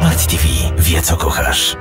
Mart TV wie, co kochasz.